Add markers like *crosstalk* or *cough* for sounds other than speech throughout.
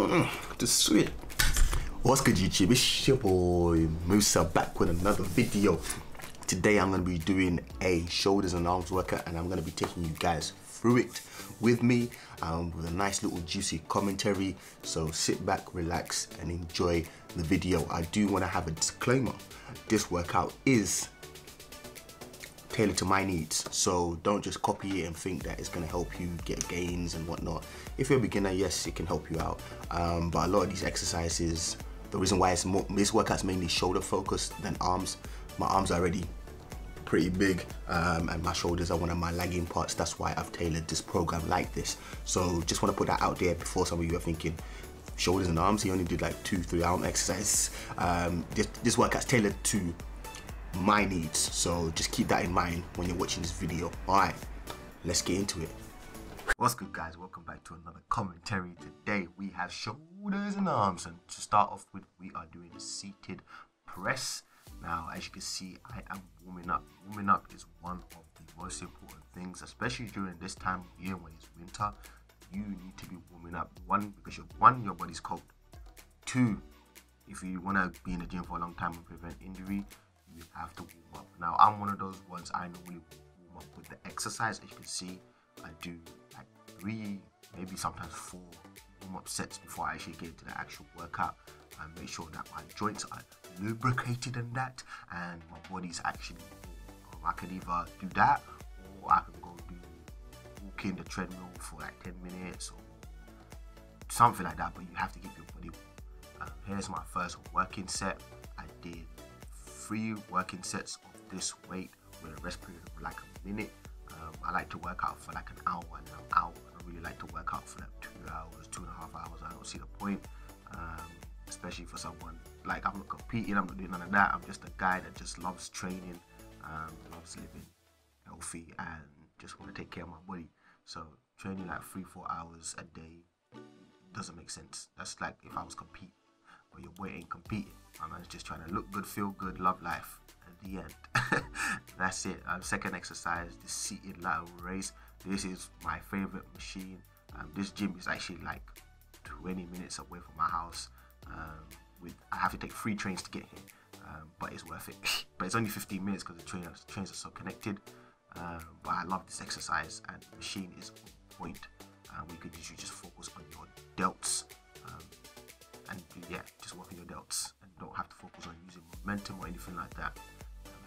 Mm, sweet. What's good YouTube? It's your boy Musa back with another video. Today I'm going to be doing a shoulders and arms workout and I'm going to be taking you guys through it with me um, with a nice little juicy commentary. So sit back, relax and enjoy the video. I do want to have a disclaimer. This workout is tailored to my needs. So don't just copy it and think that it's gonna help you get gains and whatnot. If you're a beginner, yes, it can help you out. Um, but a lot of these exercises, the reason why it's more, this workout's mainly shoulder focused than arms. My arms are already pretty big um, and my shoulders are one of my lagging parts. That's why I've tailored this program like this. So just wanna put that out there before some of you are thinking, shoulders and arms, he only did like two, three arm exercises. Um, this, this workout's tailored to my needs. So just keep that in mind when you're watching this video. All right, let's get into it. What's good guys, welcome back to another commentary. Today we have shoulders and arms and to start off with we are doing a seated press. Now as you can see I am warming up. Warming up is one of the most important things especially during this time of year when it's winter. You need to be warming up. One, because you're, one, your body's cold. Two, if you want to be in the gym for a long time and prevent injury, have to warm up. Now, I'm one of those ones I normally warm up with the exercise. As you can see, I do like three, maybe sometimes four warm up sets before I actually get into the actual workout and make sure that my joints are lubricated and that, and my body's actually warm. I can either do that or I can go do walking the treadmill for like 10 minutes or something like that, but you have to keep your body warm. Um, here's my first working set. I did three working sets of this weight with a rest period of like a minute. Um, I like to work out for like an hour and I'm out. I don't really like to work out for like two hours, two and a half hours. I don't see the point, um, especially for someone like I'm not competing. I'm not doing none of that. I'm just a guy that just loves training, um, loves living healthy, and just want to take care of my body. So training like three, four hours a day doesn't make sense. That's like if I was competing but your boy ain't competing. My man's just trying to look good, feel good, love life. At the end, *laughs* that's it. Um, second exercise, the seated lateral raise. This is my favorite machine. Um, this gym is actually like 20 minutes away from my house. Um, with I have to take three trains to get here, um, but it's worth it. *laughs* but it's only 15 minutes because the trains trains are so connected. Um, but I love this exercise, and the machine is on point. Um, we could usually just focus on your delts and yeah, just work on your delts and don't have to focus on using momentum or anything like that.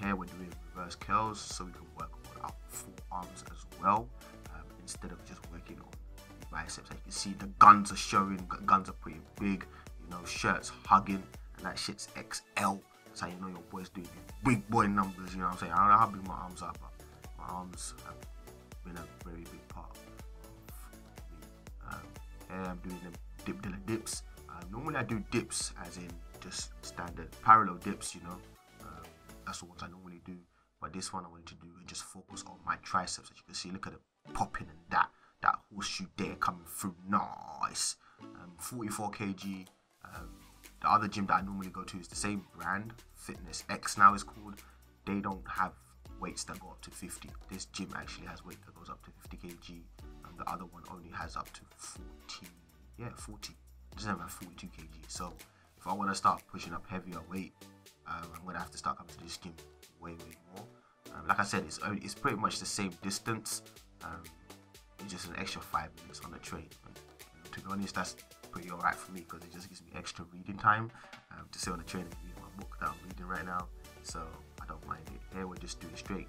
here we're doing reverse curls so we can work on our forearms as well um, instead of just working on the biceps. As you can see, the guns are showing, guns are pretty big, you know, shirts hugging, and that shit's XL. That's how you know your boy's doing big boy numbers, you know what I'm saying? I don't know how big my arms are, but my arms have been a very big part of me. Um, I'm doing them dip dips normally I do dips as in just standard parallel dips, you know. Um, that's the ones I normally do. But this one I wanted to do and just focus on my triceps. As you can see, look at it popping and that that horseshoe there coming through. Nice. Um, 44 kg. Um, the other gym that I normally go to is the same brand, Fitness X now is called. They don't have weights that go up to 50. This gym actually has weight that goes up to 50 kg, and the other one only has up to 40. Yeah, 40 just have 42 kg. So if I want to start pushing up heavier weight, um, I'm gonna have to start coming to this gym way, way more. Um, like I said, it's only, it's pretty much the same distance. Um, it's just an extra five minutes on the train. Know, to be honest, that's pretty alright for me because it just gives me extra reading time um, to sit on the train and read my book that I'm reading right now. So I don't mind it. Here we're just doing straight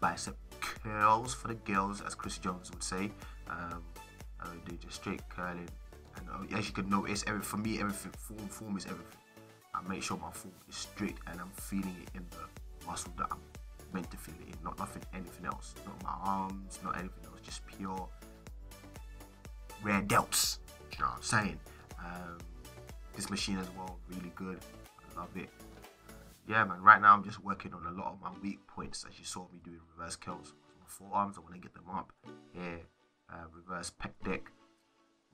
bicep curls for the girls, as Chris Jones would say. Um, and we do just straight curling and as you can notice, every, for me, everything form form is everything. I make sure my form is straight and I'm feeling it in the muscle that I'm meant to feel it in, not nothing, anything else, not my arms, not anything else, just pure rear delts. You know what I'm saying? Um, this machine as well, really good. I love it. Yeah, man. Right now I'm just working on a lot of my weak points, as you saw me doing reverse curls. My forearms, I want to get them up. Here, uh, reverse pec deck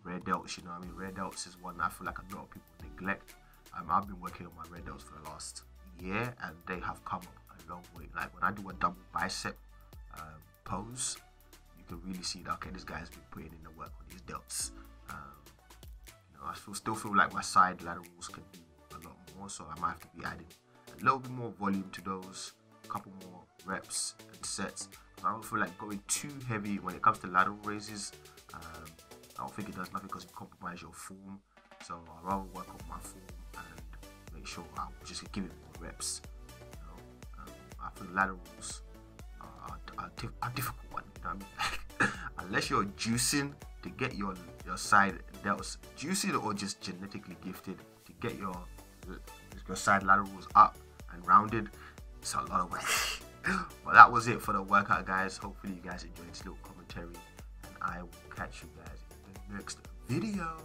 rear delts, you know what I mean? Rear delts is one I feel like a lot of people neglect. Um, I've been working on my rear delts for the last year and they have come a long way. Like when I do a double bicep um, pose, you can really see that, okay, this guy's been putting in the work on his delts. Um, you know, I feel, still feel like my side laterals can do a lot more, so I might have to be adding a little bit more volume to those, a couple more reps and sets. I don't feel like going too heavy when it comes to lateral raises. Um, I don't think it does nothing because it compromise your form. So I'd rather work on my form and make sure I'll just give it more reps. You know? um, I feel laterals are, are, are difficult one. You know what I mean? *laughs* Unless you're juicing to get your your side delts juicing or just genetically gifted to get your your side laterals up and rounded, it's a lot of work. *laughs* but that was it for the workout, guys. Hopefully, you guys enjoyed this little commentary, and I will catch you guys next video.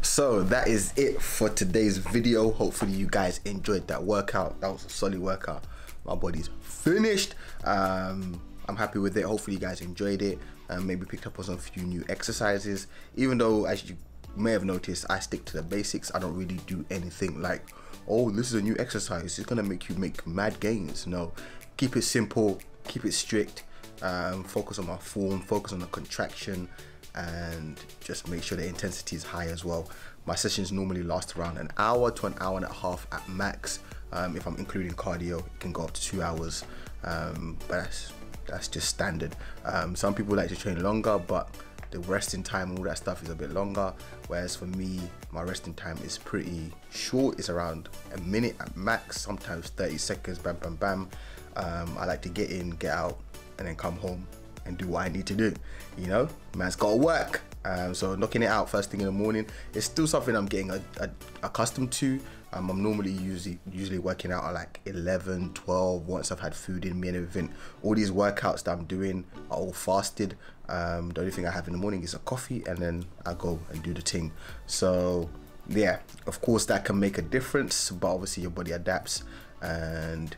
So that is it for today's video. Hopefully you guys enjoyed that workout. That was a solid workout. My body's finished. Um, I'm happy with it. Hopefully you guys enjoyed it. Um, maybe picked up on some few new exercises. Even though, as you may have noticed, I stick to the basics. I don't really do anything like, oh, this is a new exercise. It's gonna make you make mad gains. No, keep it simple. Keep it strict. Um, focus on my form. Focus on the contraction and just make sure the intensity is high as well. My sessions normally last around an hour to an hour and a half at max. Um, if I'm including cardio, it can go up to two hours, um, but that's that's just standard. Um, some people like to train longer, but the resting time, and all that stuff is a bit longer. Whereas for me, my resting time is pretty short. It's around a minute at max, sometimes 30 seconds, bam, bam, bam. Um, I like to get in, get out, and then come home and do what I need to do. You know, man's got to work. Um, so knocking it out first thing in the morning is still something I'm getting a, a, accustomed to. Um, I'm normally usually usually working out at like 11, 12 once I've had food in me and everything. All these workouts that I'm doing are all fasted. Um, the only thing I have in the morning is a coffee and then I go and do the thing. So yeah, of course that can make a difference, but obviously your body adapts and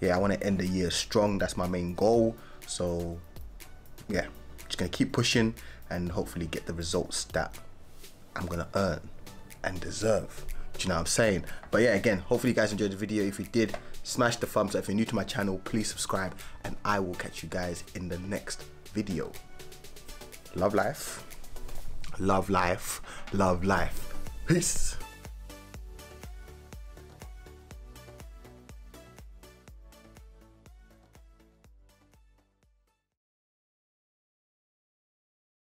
yeah, I want to end the year strong. That's my main goal. So yeah, just gonna keep pushing and hopefully get the results that I'm gonna earn and deserve. Do you know what I'm saying? But yeah, again, hopefully you guys enjoyed the video. If you did, smash the thumbs up. If you're new to my channel, please subscribe and I will catch you guys in the next video. Love life. Love life. Love life. Peace.